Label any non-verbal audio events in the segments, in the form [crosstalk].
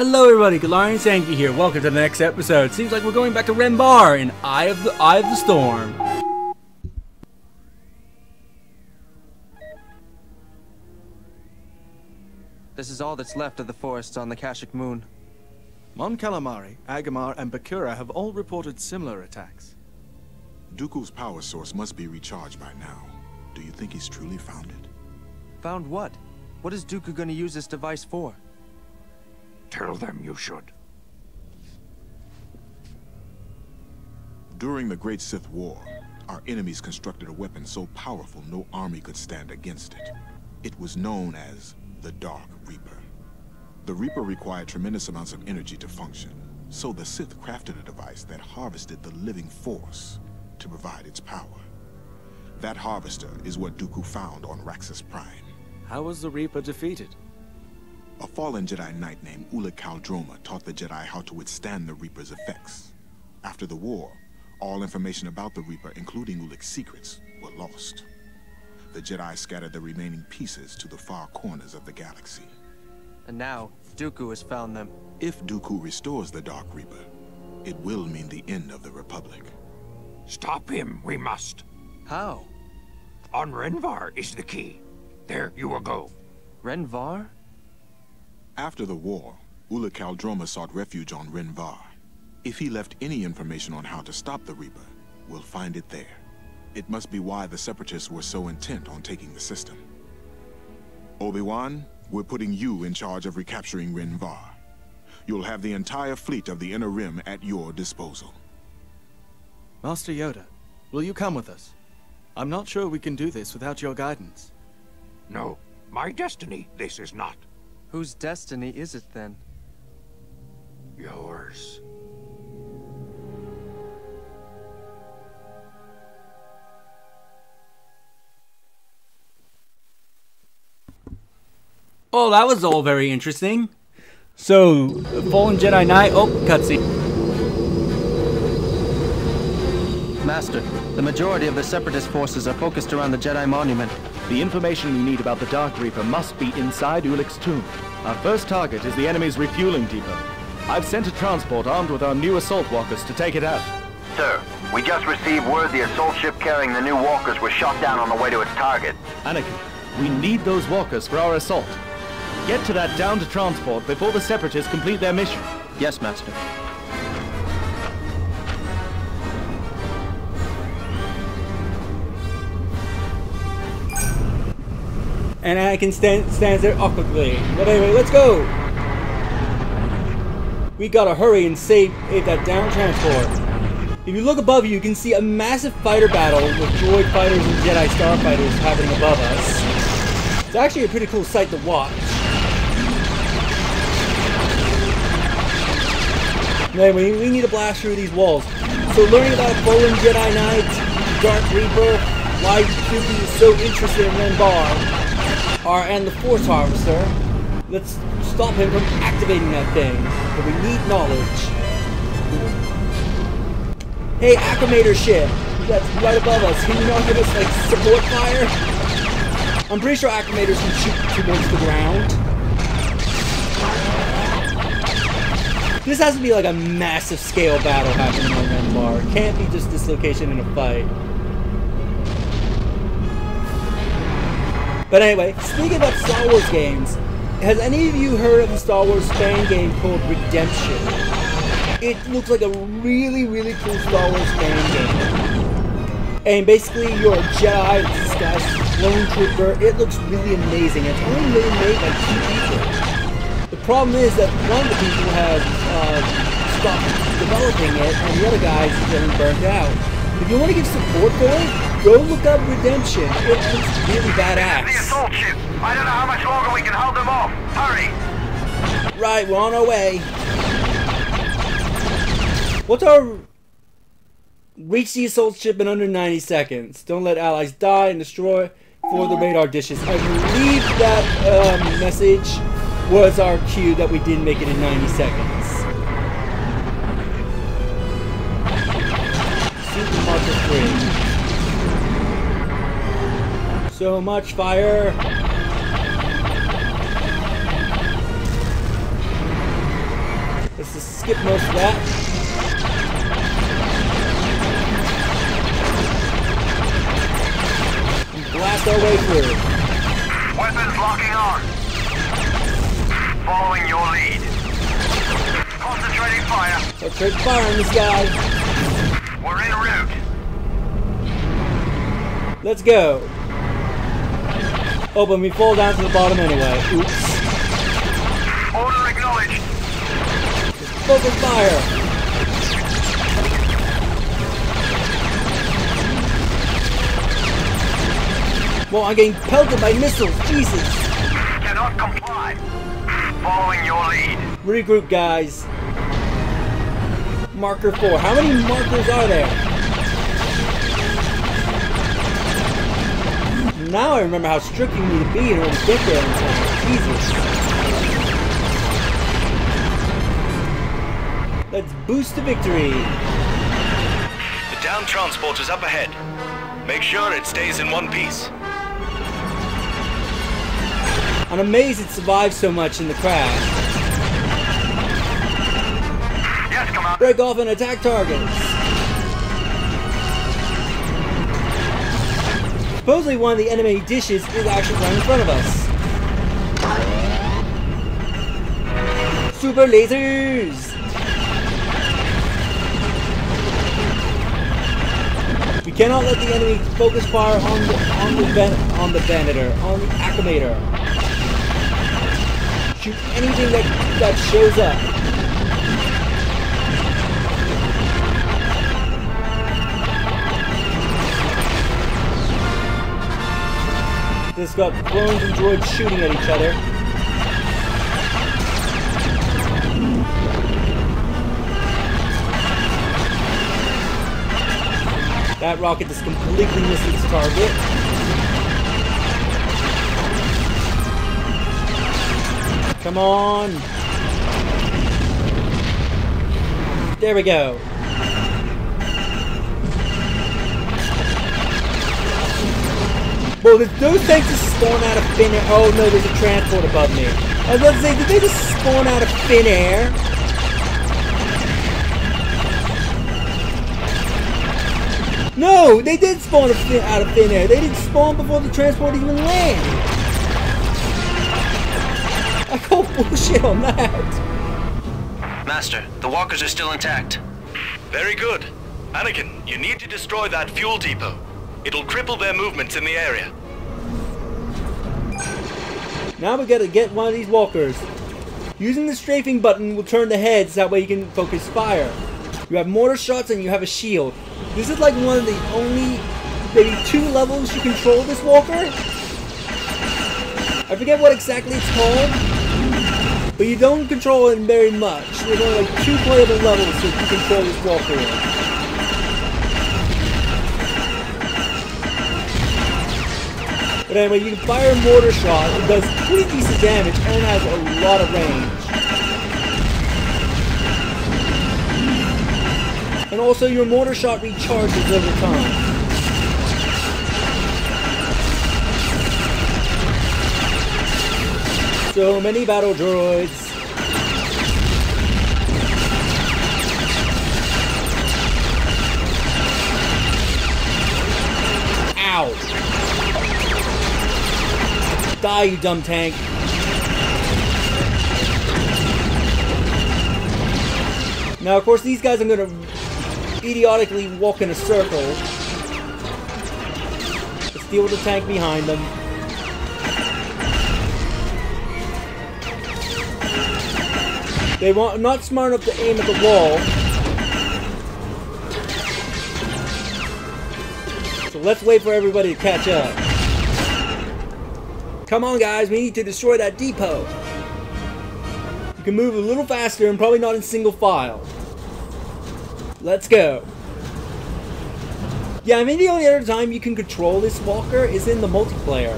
Hello everybody, Galarian Zagvee here. Welcome to the next episode. Seems like we're going back to Rhen Var in Eye of the Eye of the Storm. This is all that's left of the forests on the Kashyyyk Moon. Mon Calamari, Agamar, and Bakura have all reported similar attacks. Dooku's power source must be recharged by now. Do you think he's truly found it? Found what? What is Dooku going to use this device for? Tell them you should. During the Great Sith War, our enemies constructed a weapon so powerful no army could stand against it. It was known as the Dark Reaper. The Reaper required tremendous amounts of energy to function, so the Sith crafted a device that harvested the living force to provide its power. That harvester is what Dooku found on Raxus Prime. How was the Reaper defeated? A fallen Jedi Knight named Ulic Qel-Droma taught the Jedi how to withstand the Reaper's effects. After the war, all information about the Reaper, including Ulic's secrets, were lost. The Jedi scattered the remaining pieces to the far corners of the galaxy. And now, Dooku has found them. If Dooku restores the Dark Reaper, it will mean the end of the Republic. Stop him, we must. How? On Rhen Var is the key. There you will go. Rhen Var? After the war, Ulic Qel-Droma sought refuge on Rhen Var. If he left any information on how to stop the Reaper, we'll find it there. It must be why the Separatists were so intent on taking the system. Obi-Wan, we're putting you in charge of recapturing Rhen Var. You'll have the entire fleet of the Inner Rim at your disposal. Master Yoda, will you come with us? I'm not sure we can do this without your guidance. No, my destiny this is not. Whose destiny is it then? Yours. Oh, that was all very interesting. So, Fallen Jedi Knight. Oh, cutscene. Master, the majority of the Separatist forces are focused around the Jedi Monument. The information we need about the Dark Reaper must be inside Ulic's tomb. Our first target is the enemy's refueling depot. I've sent a transport armed with our new assault walkers to take it out. Sir, we just received word the assault ship carrying the new walkers was shot down on the way to its target. Anakin, we need those walkers for our assault. Get to that downed transport before the Separatists complete their mission. Yes, Master. And Anakin stand, stands there awkwardly. But anyway, let's go! We gotta hurry and save, that down transport. If you look above you, you can see a massive fighter battle with droid fighters and Jedi starfighters happening above us. It's actually a pretty cool sight to watch. Anyway, we need to blast through these walls. So learning about Fallen Jedi Knight, Dark Reaper, why Dooku is so interested in Rhen Var, are and the Force Harvester. Let's stop him from activating that thing. But we need knowledge. Hey, Acclamator ship! That's right above us. Can you not give us, like, support fire? I'm pretty sure Acclamators can shoot towards the ground. This has to be like a massive scale battle happening on Rhen Var. Can't be just dislocation in a fight. But anyway, speaking about Star Wars games, has any of you heard of a Star Wars fan game called Redemption? It looks like a really, really cool Star Wars fan game. And basically, you're a Jedi disguised clone trooper. It looks really amazing. It's only really made by two people. The problem is that one of the people has uh, stopped developing it, and the other guy's getting burnt out. If you want to give support for it, go look up Redemption. It looks really The badass. assault ship! I don't know how much longer we can hold them off. Hurry! Right, we're on our way. What's our... Reach the assault ship in under 90 seconds. Don't let allies die and destroy for the radar dishes. I believe that um, message was our cue that we didn't make it in 90 seconds. So much skip most of that. And blast our way through. Weapons locking on. Following your lead. Concentrating fire. Let's try fire on this guy. We're en route. Let's go. Oh, but we fall down to the bottom anyway. Oops. Order acknowledged. Focus fire. Well, I'm getting pelted by missiles. Jesus. Cannot comply. Following your lead. Regroup, guys. Marker 4. How many markers are there? Now I remember how strict you need to be in order to get there. Jesus. Let's boost to victory. The down transport is up ahead. Make sure it stays in one piece. I'm amazed it survived so much in the crash. Yes, Commander. Break off and attack targets. Supposedly one of the enemy dishes is actually right in front of us. Super lasers! We cannot let the enemy focus fire on the on the ven on the Venator, on the Acclamator. Shoot anything that that shows up. This got clones and droids shooting at each other. That rocket just completely missed its target. Come on. There we go. Well, did those things just spawn out of thin air? Oh no, there's a transport above me. I was about to say, did they just spawn out of thin air? No, they did spawn out of thin air. They didn't spawn before the transport even landed. I call bullshit on that. Master, the walkers are still intact. Very good. Anakin, you need to destroy that fuel depot. It'll cripple their movements in the area. Now we gotta get one of these walkers. Using the strafing button will turn the heads, that way you can focus fire. You have mortar shots and you have a shield. This is like one of the only, maybe two levels you control this walker. I forget what exactly it's called, but you don't control it very much. There's only like two playable levels to control this walker in. But anyway, you can fire a mortar shot. It does pretty decent damage and has a lot of range. And also your mortar shot recharges over time. So many battle droids. Ow! Die, you dumb tank. Now, of course, these guys are gonna idiotically walk in a circle. Let's deal with the tank behind them. They want not smart enough to aim at the wall. So let's wait for everybody to catch up. Come on, guys, we need to destroy that depot. You can move a little faster and probably not in single file. Let's go. Yeah, I mean, the only other time you can control this walker is in the multiplayer.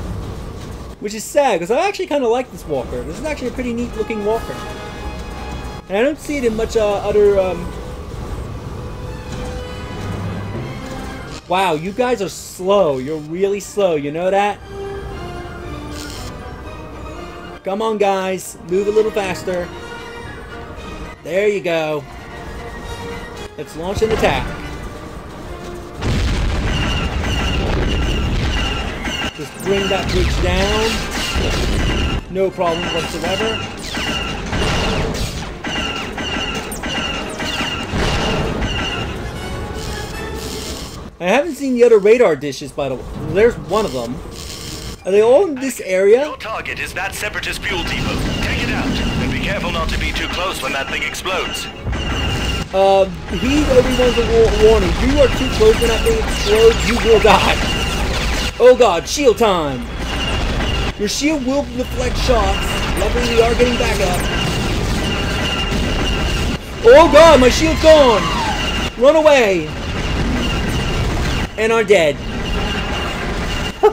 Which is sad, because I actually kind of like this walker. This is actually a pretty neat looking walker. And I don't see it in much uh, other... Um... Wow, you guys are slow. You're really slow, you know that? Come on, guys. Move a little faster. There you go. Let's launch an attack. Just bring that bridge down. No problem whatsoever. I haven't seen the other radar dishes, by the way. There's one of them. Are they all in this area? Your target is that Separatist fuel depot. Take it out, and be careful not to be too close when that thing explodes. Uh, heed everyone's a warning. If you are too close when that thing explodes, you will die. Oh god, shield time! Your shield will deflect shots. Luckily, we are getting back up. Oh god, my shield's gone! Run away! And are dead. I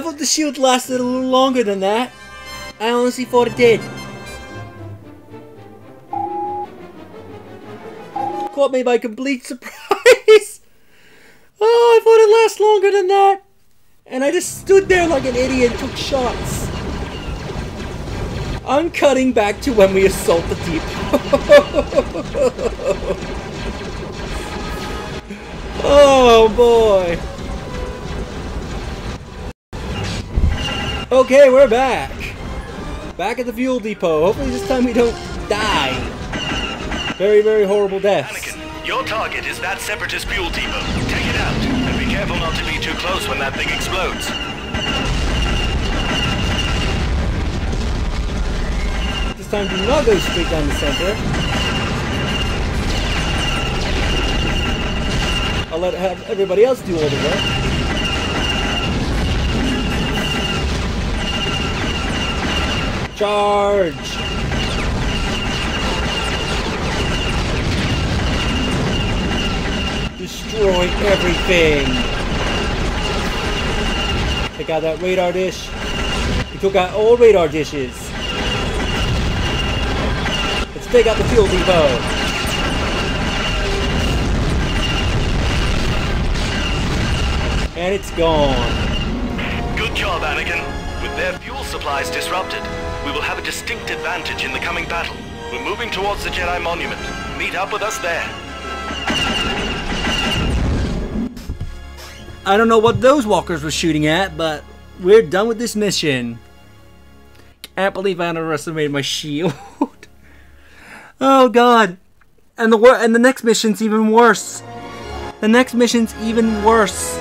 thought the shield lasted a little longer than that. I honestly thought it did. Caught me by complete [laughs] surprise. Oh, I thought it lasted longer than that. And I just stood there like an idiot and took shots. I'm cutting back to when we assault the depot. [laughs] oh boy. Okay, we're back. Back at the fuel depot. Hopefully this time we don't die. Very, very horrible deaths. Anakin, your target is that Separatist fuel depot. Take it out, and be careful not to be too close when that thing explodes. This time do not go straight down the center. Let have everybody else do all the work. Charge! Destroy everything! Take out that radar dish. We took out all radar dishes. Let's take out the fuel depot. And it's gone. Good job, Anakin. With their fuel supplies disrupted, we will have a distinct advantage in the coming battle. We're moving towards the Jedi Monument. Meet up with us there. I don't know what those walkers were shooting at, but we're done with this mission. Can't believe I underestimated my shield. [laughs] oh god. And the wor- and the next mission's even worse. The next mission's even worse.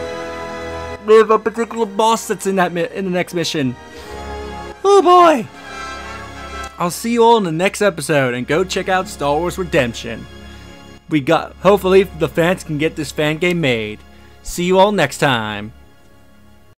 Have a particular boss that's in that in the next mission. Oh boy. I'll see you all in the next episode and go check out Star Wars Redemption. We got hopefully the fans can get this fan game made. See you all next time.